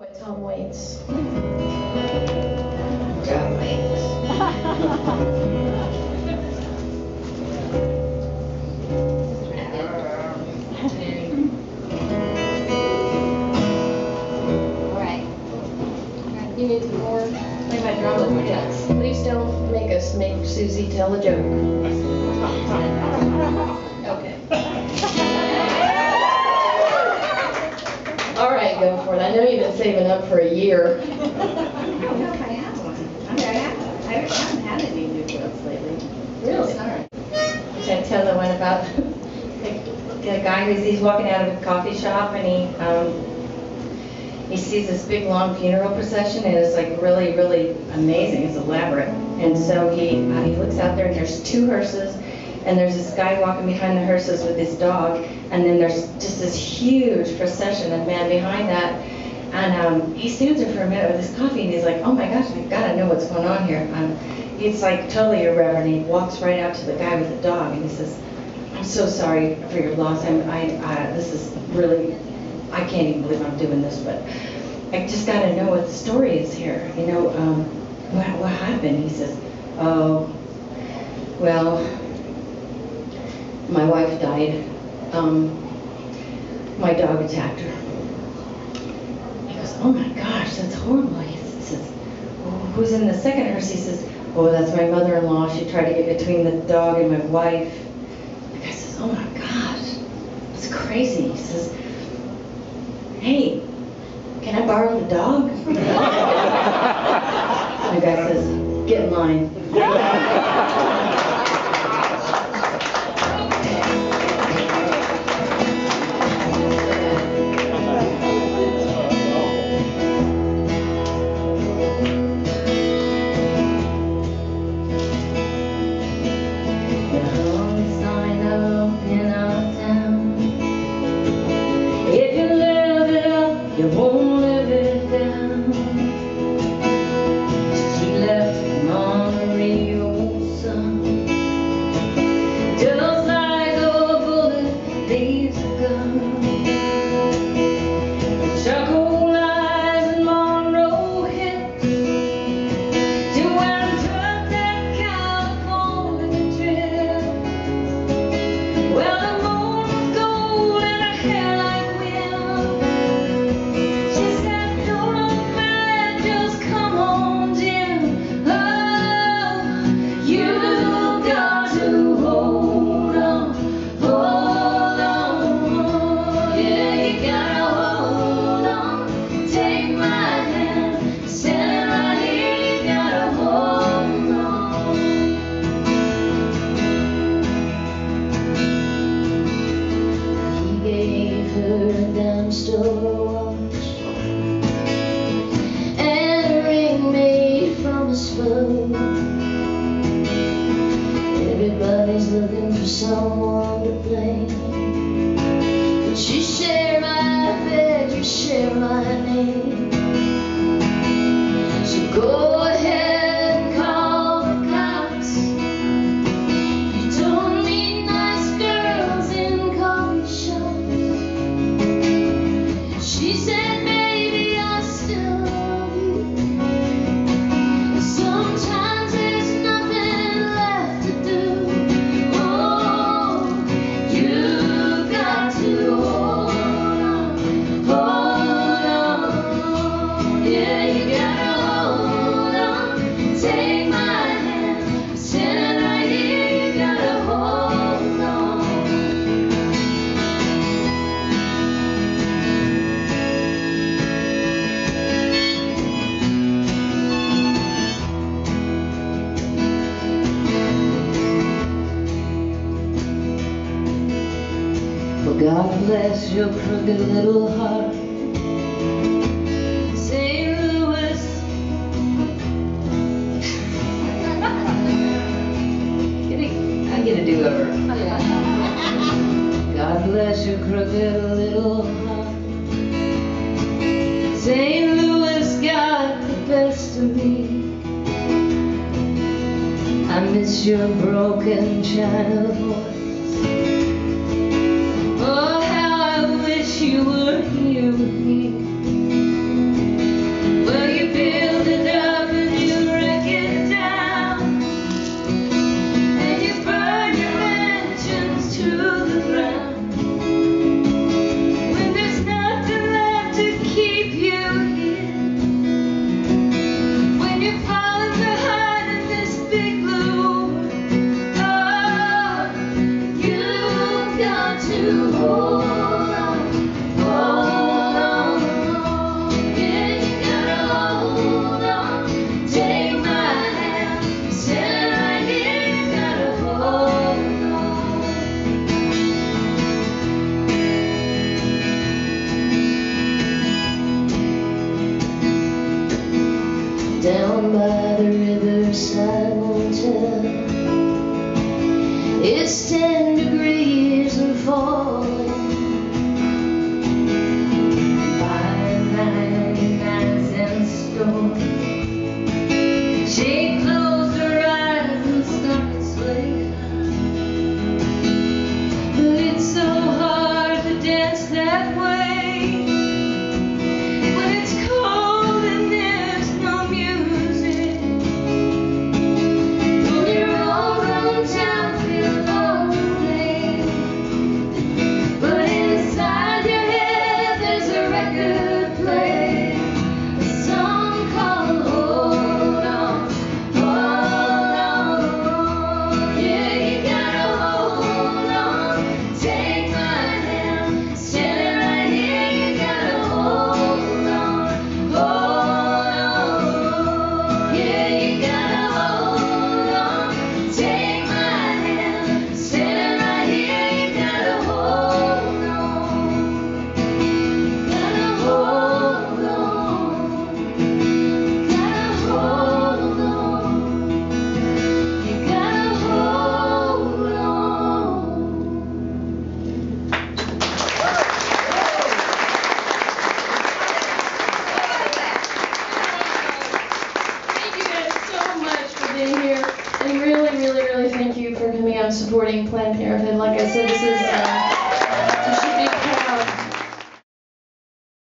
With Tom Waits. Tom Waits. Alright. You need some more? Play my drum with Yes. Please don't make us make Suzy tell a joke. Okay. I know you've been saving up for a year. I don't know if I have one. I mean, I haven't, I haven't had any new jokes lately. Really? Sorry. Should I tell the one about the, the guy who's, he's walking out of a coffee shop and he, um, he sees this big long funeral procession and it's like really, really amazing. It's elaborate. And so he, uh, he looks out there and there's two hearses and there's this guy walking behind the hearses with his dog and then there's just this huge procession of men behind that. And um, he stands there for a minute with his coffee and he's like, oh my gosh, I gotta know what's going on here. Um, it's like totally irreverent. He walks right out to the guy with the dog and he says, I'm so sorry for your loss. I'm, I, I, this is really, I can't even believe I'm doing this, but I just gotta know what the story is here. You know, um, what, what happened? He says, oh, well, my wife died. Um, my dog attacked her. Goes, oh my gosh, that's horrible. He says, "Well, who's in the second hearse? He says, oh, that's my mother-in-law. She tried to get between the dog and my wife. The guy says, oh my gosh, that's crazy. He says, hey, can I borrow the dog? the guy says, get in line. you won't and a ring made from a spoon. Everybody's looking for someone to blame. But you God bless your crooked little heart. St. Louis. I get a do-over. God bless your crooked little heart. St. Louis got the best of me. I miss your broken china voice. It's supporting Planned Parenthood. Like I said,